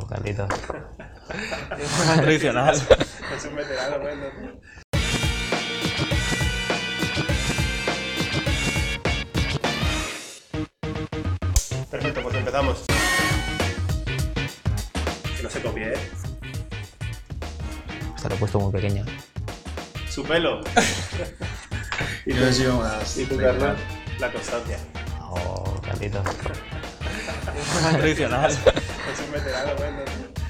Oh, Carlitos. tradicional. Es un veterano, bueno. Perfecto, pues empezamos. Que no se copie, ¿eh? Se lo he puesto muy pequeño. Su pelo. y Yo he sido más. y tú, Carlos, la constancia. Oh, Carlitos. tradicional. Es un veterano, bueno.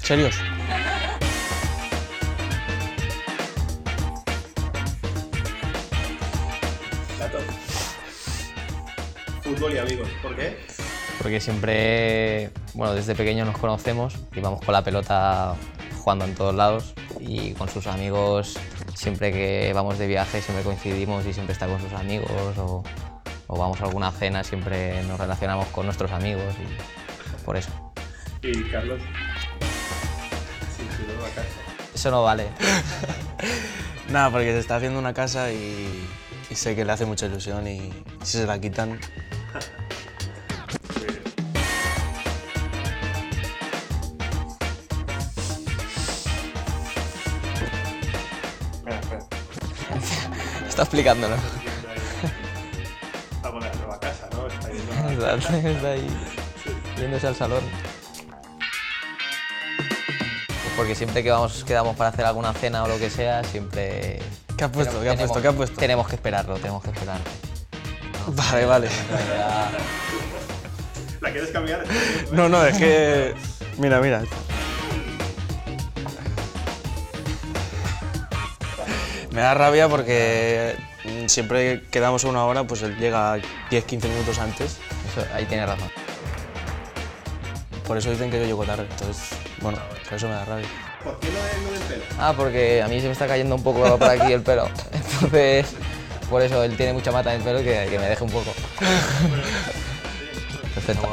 ¿Serios? Fútbol y amigos. ¿Por qué? Porque siempre, bueno, desde pequeños nos conocemos y vamos con la pelota jugando en todos lados y con sus amigos, siempre que vamos de viaje, siempre coincidimos y siempre está con sus amigos o, o vamos a alguna cena, siempre nos relacionamos con nuestros amigos y por eso. Y Carlos. Sí, su nueva casa. Eso no vale. Nada, porque se está haciendo una casa y, y sé que le hace mucha ilusión y si se la quitan. Está explicándolo. Ah, bueno, la nueva casa, ¿no? Está yendo a- Está está ahí yéndose al salón. Porque siempre que vamos, quedamos para hacer alguna cena o lo que sea, siempre... ¿Qué has puesto? ¿Qué has puesto? ¿Qué has puesto? Tenemos que esperarlo, tenemos que esperarlo. Vale, vale. ¿La quieres cambiar? No, no, es que. Mira, mira. Me da rabia porque mm, siempre quedamos una hora, pues él llega 10-15 minutos antes. Eso, ahí tienes razón. Por eso dicen que yo llego tarde. Entonces, bueno, por eso me da rabia. ¿Por qué no del, pelo? Ah, porque a mí se me está cayendo un poco por aquí el pelo. Entonces, por eso él tiene mucha mata en el pelo que, que me deje un poco. Perfecto.